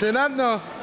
Llenando.